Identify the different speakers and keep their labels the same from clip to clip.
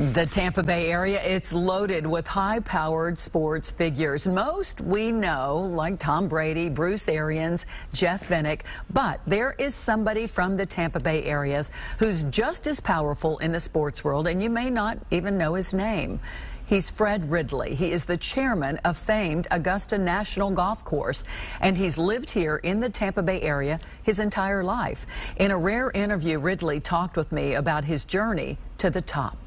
Speaker 1: The Tampa Bay area, it's loaded with high-powered sports figures. Most we know, like Tom Brady, Bruce Arians, Jeff Vinik, but there is somebody from the Tampa Bay areas who's just as powerful in the sports world, and you may not even know his name. He's Fred Ridley. He is the chairman of famed Augusta National Golf Course, and he's lived here in the Tampa Bay area his entire life. In a rare interview, Ridley talked with me about his journey to the top.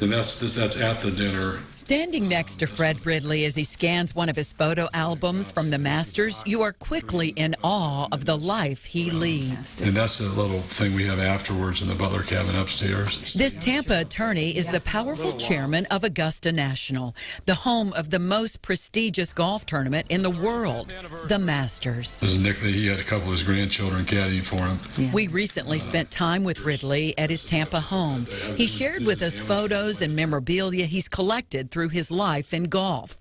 Speaker 2: And that's that's at the dinner.
Speaker 1: Standing next to Fred Ridley as he scans one of his photo albums from the Masters, you are quickly in awe of the life he leads.
Speaker 2: And that's a little thing we have afterwards in the Butler cabin upstairs.
Speaker 1: This Tampa attorney is the powerful chairman of Augusta National, the home of the most prestigious golf tournament in the world, the Masters.
Speaker 2: There's Nick, he had a couple of his grandchildren caddying for him.
Speaker 1: Yeah. We recently spent time with Ridley at his Tampa home. He shared with us photos and memorabilia he's collected through his life in golf.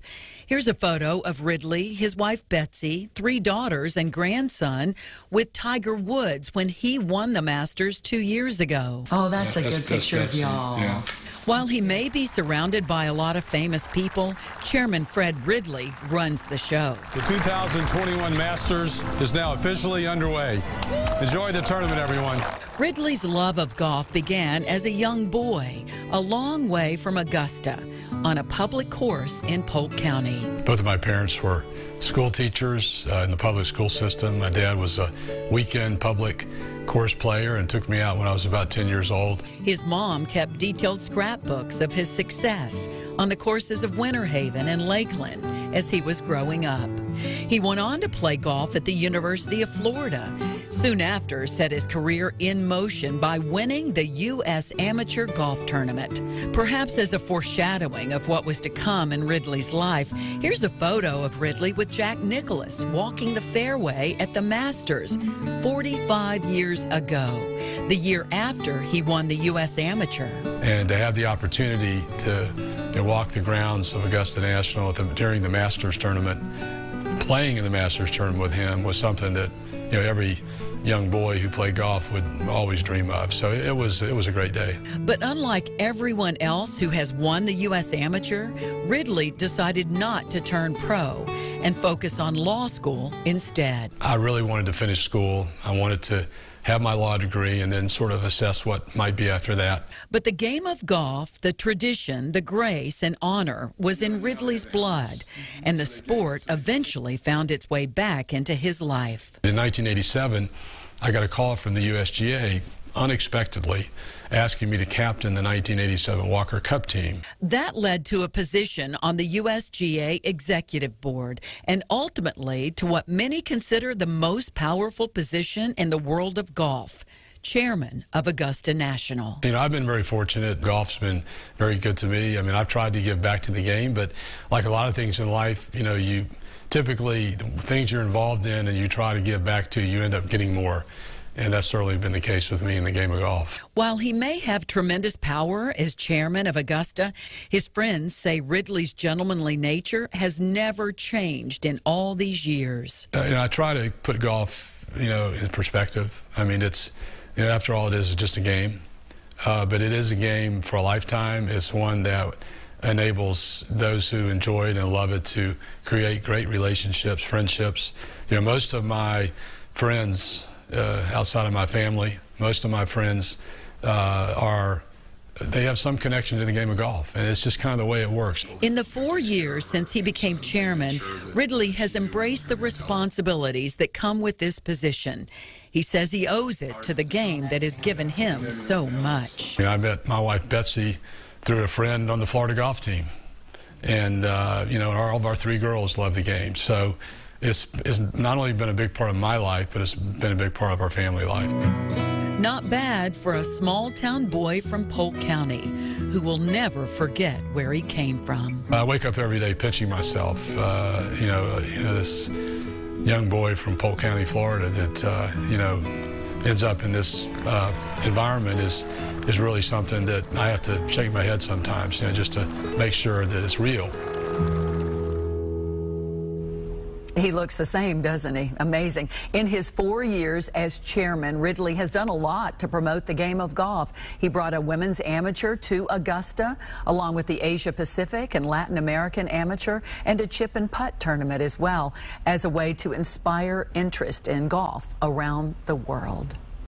Speaker 1: Here's a photo of Ridley, his wife Betsy, three daughters, and grandson with Tiger Woods when he won the Masters two years ago.
Speaker 3: Oh, that's yeah, a that's, good picture of y'all. Yeah.
Speaker 1: While he may be surrounded by a lot of famous people, Chairman Fred Ridley runs the show.
Speaker 4: The 2021 Masters is now officially underway. Enjoy the tournament, everyone.
Speaker 1: Ridley's love of golf began as a young boy, a long way from Augusta, on a public course in Polk County.
Speaker 2: Both of my parents were school teachers uh, in the public school system. My dad was a weekend public course player and took me out when I was about 10 years old.
Speaker 1: His mom kept detailed scrapbooks of his success on the courses of Winter Haven and Lakeland as he was growing up. He went on to play golf at the University of Florida. Soon after, set his career in motion by winning the U.S. Amateur Golf Tournament. Perhaps as a foreshadowing of what was to come in Ridley's life, here's a photo of Ridley with Jack Nicklaus walking the fairway at the Masters 45 years ago, the year after he won the U.S. Amateur.
Speaker 2: And to have the opportunity to, to walk the grounds of Augusta National the, during the Masters tournament playing in the Masters tournament with him was something that you know every young boy who played golf would always dream of. So it was it was a great day.
Speaker 1: But unlike everyone else who has won the U.S. Amateur, Ridley decided not to turn pro and focus on law school instead.
Speaker 2: I really wanted to finish school. I wanted to have my law degree, and then sort of assess what might be after that.
Speaker 1: But the game of golf, the tradition, the grace, and honor was in Ridley's blood, and the sport eventually found its way back into his life.
Speaker 2: In 1987, I got a call from the USGA unexpectedly asking me to captain the 1987 Walker Cup team.
Speaker 1: That led to a position on the USGA Executive Board and ultimately to what many consider the most powerful position in the world of golf chairman of Augusta National.
Speaker 2: You know, I've been very fortunate. Golf's been very good to me. I mean, I've tried to give back to the game, but like a lot of things in life, you know, you typically the things you're involved in and you try to give back to, you end up getting more. And that's certainly been the case with me in the game of golf.
Speaker 1: While he may have tremendous power as chairman of Augusta, his friends say Ridley's gentlemanly nature has never changed in all these years.
Speaker 2: Uh, you know, I try to put golf, you know, in perspective. I mean, it's, you know, after all, it is just a game. Uh, but it is a game for a lifetime. It's one that enables those who enjoy it and love it to create great relationships, friendships. You know, most of my friends outside of my family. Most of my friends uh, are they have some connection to the game of golf, and it's just kind of the way it works.
Speaker 1: In the four years since he became chairman, Ridley has embraced the responsibilities that come with this position. He says he owes it to the game that has given him so much.
Speaker 2: I met my wife Betsy through a friend on the Florida golf team, and uh, you know all of our three girls love the game. So it's, it's not only been a big part of my life, but it's been a big part of our family life.
Speaker 1: Not bad for a small town boy from Polk County who will never forget where he came from.
Speaker 2: I wake up every day pinching myself. Uh, you know, you know this young boy from Polk County, Florida, that uh, you know ends up in this uh, environment is is really something that I have to shake my head sometimes, you know, just to make sure that it's real.
Speaker 1: He looks the same, doesn't he? Amazing. In his four years as chairman, Ridley has done a lot to promote the game of golf. He brought a women's amateur to Augusta, along with the Asia Pacific and Latin American amateur, and a chip and putt tournament as well, as a way to inspire interest in golf around the world.